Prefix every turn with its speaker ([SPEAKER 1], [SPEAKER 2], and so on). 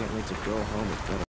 [SPEAKER 1] can't wait to go home and get